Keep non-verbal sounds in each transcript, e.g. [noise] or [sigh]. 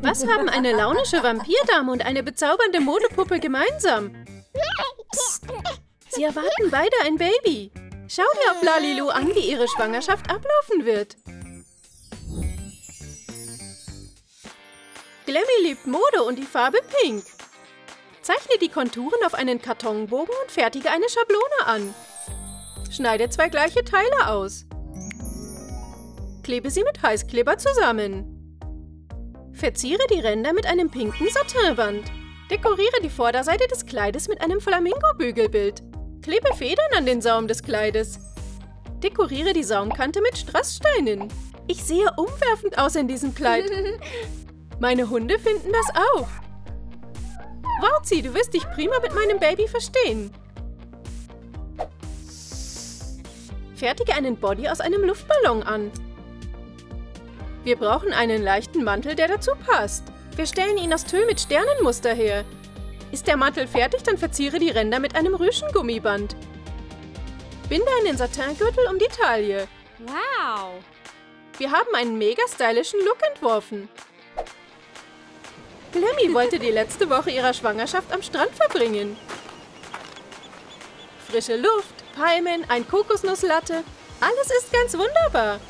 Was haben eine launische Vampirdame und eine bezaubernde Modepuppe gemeinsam? Sie erwarten beide ein Baby. Schau dir auf Lalilu an, wie ihre Schwangerschaft ablaufen wird. Glemmy liebt Mode und die Farbe Pink. Zeichne die Konturen auf einen Kartonbogen und fertige eine Schablone an. Schneide zwei gleiche Teile aus. Klebe sie mit Heißkleber zusammen. Verziere die Ränder mit einem pinken Satinband. Dekoriere die Vorderseite des Kleides mit einem Flamingo-Bügelbild. Klebe Federn an den Saum des Kleides. Dekoriere die Saumkante mit Strasssteinen. Ich sehe umwerfend aus in diesem Kleid. [laughs] Meine Hunde finden das auch. Wauzi, du wirst dich prima mit meinem Baby verstehen. Fertige einen Body aus einem Luftballon an. Wir brauchen einen leichten Mantel, der dazu passt. Wir stellen ihn aus Tüll mit Sternenmuster her. Ist der Mantel fertig, dann verziere die Ränder mit einem Rüschengummiband. Binde einen Satingürtel um die Taille. Wow! Wir haben einen mega stylischen Look entworfen. Glemmy wollte die letzte Woche ihrer Schwangerschaft am Strand verbringen. Frische Luft, Palmen, ein Kokosnusslatte. Alles ist ganz wunderbar.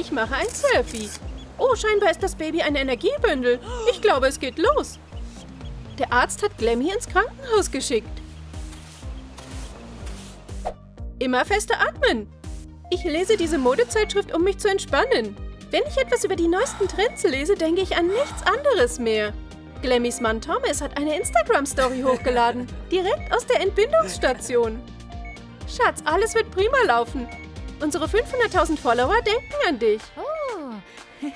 Ich mache ein Selfie. Oh, scheinbar ist das Baby ein Energiebündel. Ich glaube, es geht los. Der Arzt hat Glemmy ins Krankenhaus geschickt. Immer fester atmen. Ich lese diese Modezeitschrift, um mich zu entspannen. Wenn ich etwas über die neuesten Trends lese, denke ich an nichts anderes mehr. Glemmys Mann Thomas hat eine Instagram-Story hochgeladen. Direkt aus der Entbindungsstation. Schatz, alles wird prima laufen. Unsere 500.000 Follower denken an dich. Oh. [laughs]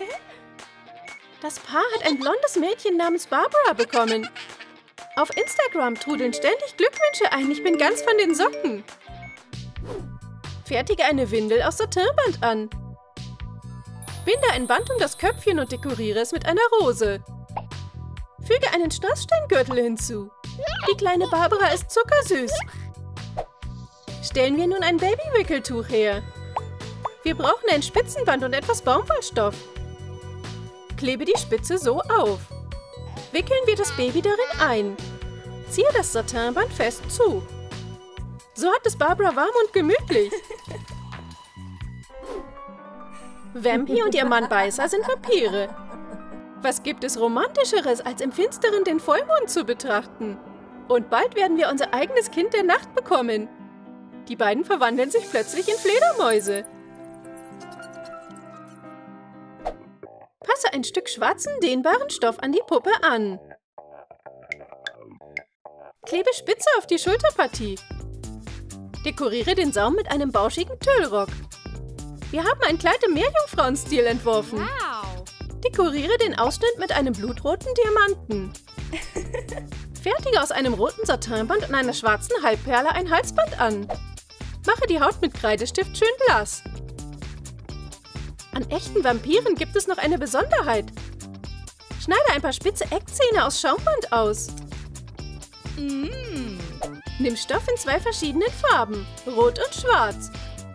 Das Paar hat ein blondes Mädchen namens Barbara bekommen. Auf Instagram trudeln ständig Glückwünsche ein. Ich bin ganz von den Socken. Fertige eine Windel aus Satinband an. Binde ein Band um das Köpfchen und dekoriere es mit einer Rose. Füge einen Strasssteingürtel hinzu. Die kleine Barbara ist zuckersüß. Stellen wir nun ein Babywickeltuch her. Wir brauchen ein Spitzenband und etwas Baumwollstoff. Klebe die Spitze so auf. Wickeln wir das Baby darin ein. Ziehe das Satinband fest zu. So hat es Barbara warm und gemütlich. Vampy und ihr Mann Beißer sind Vampire. Was gibt es Romantischeres, als im Finsteren den Vollmond zu betrachten? Und bald werden wir unser eigenes Kind der Nacht bekommen. Die beiden verwandeln sich plötzlich in Fledermäuse. Ein Stück schwarzen, dehnbaren Stoff an die Puppe an. Klebe Spitze auf die Schulterpartie. Dekoriere den Saum mit einem bauschigen Tüllrock. Wir haben ein Kleid im Meerjungfrauenstil entworfen. Wow! Dekoriere den Ausschnitt mit einem blutroten Diamanten. [laughs] Fertige aus einem roten Satinband und einer schwarzen Halbperle ein Halsband an. Mache die Haut mit Kreidestift schön blass. An echten Vampiren gibt es noch eine Besonderheit. Schneide ein paar spitze Eckzähne aus Schaumband aus. Mm. Nimm Stoff in zwei verschiedenen Farben, rot und schwarz.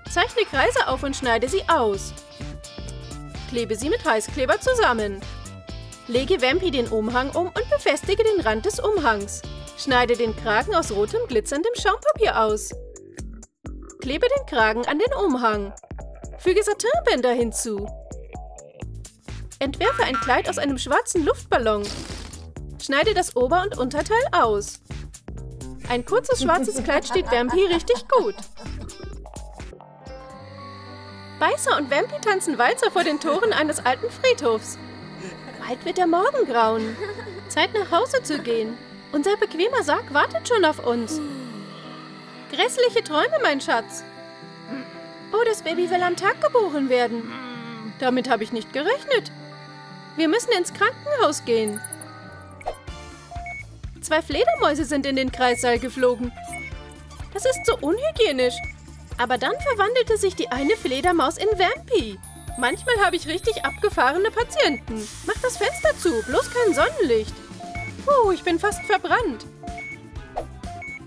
Zeichne Kreise auf und schneide sie aus. Klebe sie mit Heißkleber zusammen. Lege Vampy den Umhang um und befestige den Rand des Umhangs. Schneide den Kragen aus rotem, glitzerndem Schaumpapier aus. Klebe den Kragen an den Umhang. Füge Satinbänder hinzu. Entwerfe ein Kleid aus einem schwarzen Luftballon. Schneide das Ober- und Unterteil aus. Ein kurzes schwarzes Kleid steht Vampy richtig gut. Beißer und Vampy tanzen Walzer vor den Toren eines alten Friedhofs. Bald wird der Morgen grauen. Zeit nach Hause zu gehen. Unser bequemer Sarg wartet schon auf uns. Grässliche Träume, mein Schatz. Das Baby will am Tag geboren werden. Damit habe ich nicht gerechnet. Wir müssen ins Krankenhaus gehen. Zwei Fledermäuse sind in den Kreissaal geflogen. Das ist so unhygienisch. Aber dann verwandelte sich die eine Fledermaus in Vampy. Manchmal habe ich richtig abgefahrene Patienten. Mach das Fenster zu, bloß kein Sonnenlicht. Puh, ich bin fast verbrannt.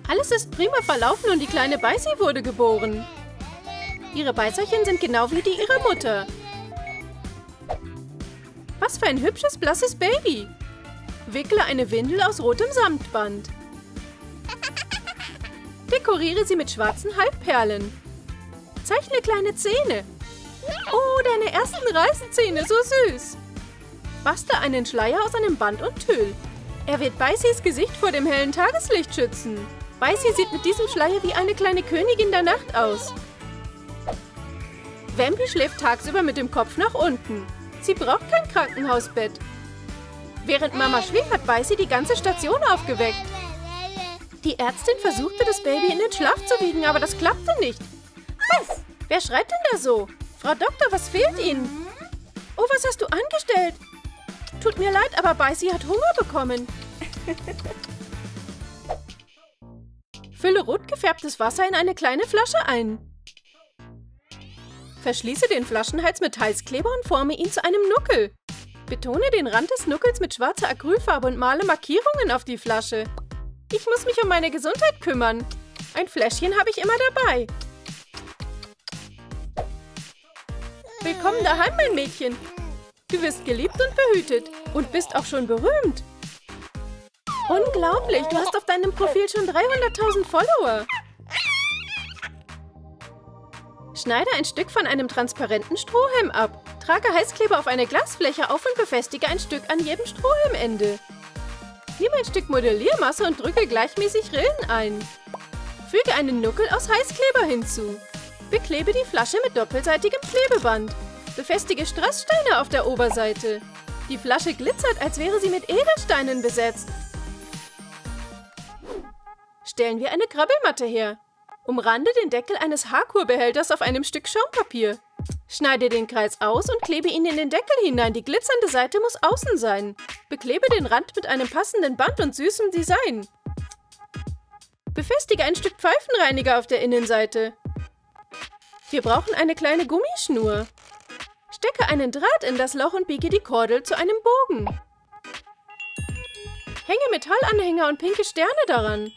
Alles ist prima verlaufen und die kleine Beißi wurde geboren. Ihre Beißerchen sind genau wie die ihrer Mutter. Was für ein hübsches, blasses Baby. Wickle eine Windel aus rotem Samtband. Dekoriere sie mit schwarzen Halbperlen. Zeichne kleine Zähne. Oh, deine ersten Reißzähne, so süß. Bastle einen Schleier aus einem Band und Tüll. Er wird Beißis Gesicht vor dem hellen Tageslicht schützen. Beißi sieht mit diesem Schleier wie eine kleine Königin der Nacht aus. Wemby schläft tagsüber mit dem Kopf nach unten. Sie braucht kein Krankenhausbett. Während Mama schlief, hat Beißi die ganze Station aufgeweckt. Die Ärztin versuchte, das Baby in den Schlaf zu wiegen, aber das klappte nicht. Was? Wer schreit denn da so? Frau Doktor, was fehlt Ihnen? Oh, was hast du angestellt? Tut mir leid, aber Beißi hat Hunger bekommen. [laughs] Fülle rot gefärbtes Wasser in eine kleine Flasche ein. Verschließe den Flaschenhals mit Heißkleber und forme ihn zu einem Nuckel. Betone den Rand des Nuckels mit schwarzer Acrylfarbe und male Markierungen auf die Flasche. Ich muss mich um meine Gesundheit kümmern. Ein Fläschchen habe ich immer dabei. Willkommen daheim, mein Mädchen. Du wirst geliebt und behütet und bist auch schon berühmt. Unglaublich, du hast auf deinem Profil schon 300.000 Follower. Schneide ein Stück von einem transparenten Strohhalm ab. Trage Heißkleber auf eine Glasfläche auf und befestige ein Stück an jedem Strohhalmende. Nimm ein Stück Modelliermasse und drücke gleichmäßig Rillen ein. Füge einen Nuckel aus Heißkleber hinzu. Beklebe die Flasche mit doppelseitigem Klebeband. Befestige Strasssteine auf der Oberseite. Die Flasche glitzert, als wäre sie mit Edelsteinen besetzt. Stellen wir eine Krabbelmatte her. Umrande den Deckel eines Haarkurbehälters auf einem Stück Schaumpapier. Schneide den Kreis aus und klebe ihn in den Deckel hinein. Die glitzernde Seite muss außen sein. Beklebe den Rand mit einem passenden Band und süßem Design. Befestige ein Stück Pfeifenreiniger auf der Innenseite. Wir brauchen eine kleine Gummischnur. Stecke einen Draht in das Loch und biege die Kordel zu einem Bogen. Hänge Metallanhänger und pinke Sterne daran.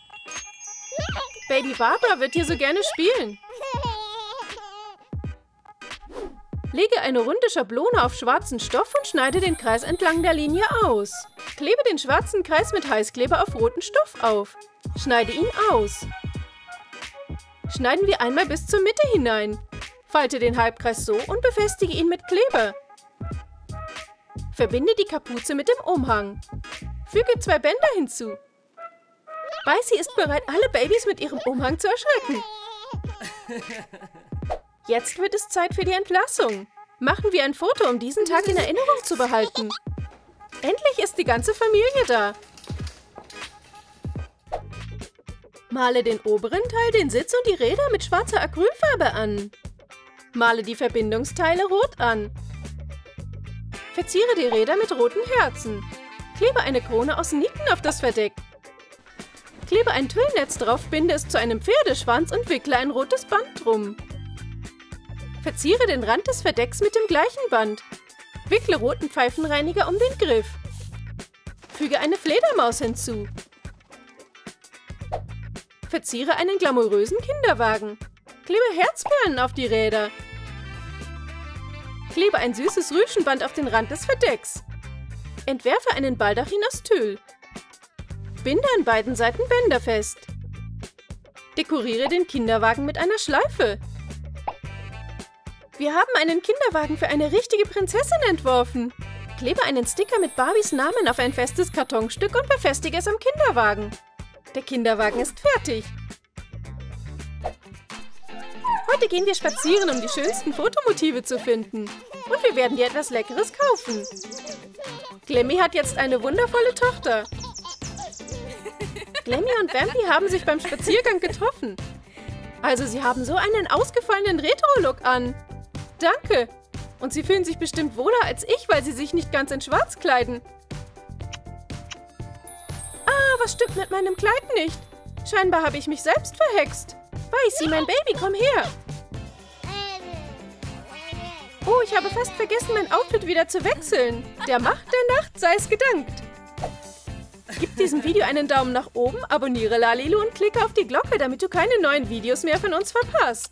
Baby Barbara wird hier so gerne spielen. Lege eine runde Schablone auf schwarzen Stoff und schneide den Kreis entlang der Linie aus. Klebe den schwarzen Kreis mit Heißkleber auf roten Stoff auf. Schneide ihn aus. Schneiden wir einmal bis zur Mitte hinein. Falte den Halbkreis so und befestige ihn mit Kleber. Verbinde die Kapuze mit dem Umhang. Füge zwei Bänder hinzu. Beißi ist bereit, alle Babys mit ihrem Umhang zu erschrecken. Jetzt wird es Zeit für die Entlassung. Machen wir ein Foto, um diesen Tag in Erinnerung zu behalten. Endlich ist die ganze Familie da. Male den oberen Teil, den Sitz und die Räder mit schwarzer Acrylfarbe an. Male die Verbindungsteile rot an. Verziere die Räder mit roten Herzen. Klebe eine Krone aus Nieten auf das Verdeck. Klebe ein Tüllnetz drauf, binde es zu einem Pferdeschwanz und wickle ein rotes Band drum. Verziere den Rand des Verdecks mit dem gleichen Band. Wickle roten Pfeifenreiniger um den Griff. Füge eine Fledermaus hinzu. Verziere einen glamourösen Kinderwagen. Klebe Herzperlen auf die Räder. Klebe ein süßes Rüschenband auf den Rand des Verdecks. Entwerfe einen Baldachin aus Tüll. Binde an beiden Seiten Bänder fest. Dekoriere den Kinderwagen mit einer Schleife. Wir haben einen Kinderwagen für eine richtige Prinzessin entworfen. Klebe einen Sticker mit Barbies Namen auf ein festes Kartonstück und befestige es am Kinderwagen. Der Kinderwagen ist fertig. Heute gehen wir spazieren, um die schönsten Fotomotive zu finden. Und wir werden dir etwas Leckeres kaufen. Glemmy hat jetzt eine wundervolle Tochter. Glemmy und Vampy haben sich beim Spaziergang getroffen. Also sie haben so einen ausgefallenen Retro-Look an. Danke. Und sie fühlen sich bestimmt wohler als ich, weil sie sich nicht ganz in schwarz kleiden. Ah, was stimmt mit meinem Kleid nicht? Scheinbar habe ich mich selbst verhext. Weißi, mein Baby, komm her. Oh, ich habe fast vergessen, mein Outfit wieder zu wechseln. Der Macht der Nacht sei es gedankt. Gib diesem Video einen Daumen nach oben, abonniere Lalilu und klicke auf die Glocke, damit du keine neuen Videos mehr von uns verpasst.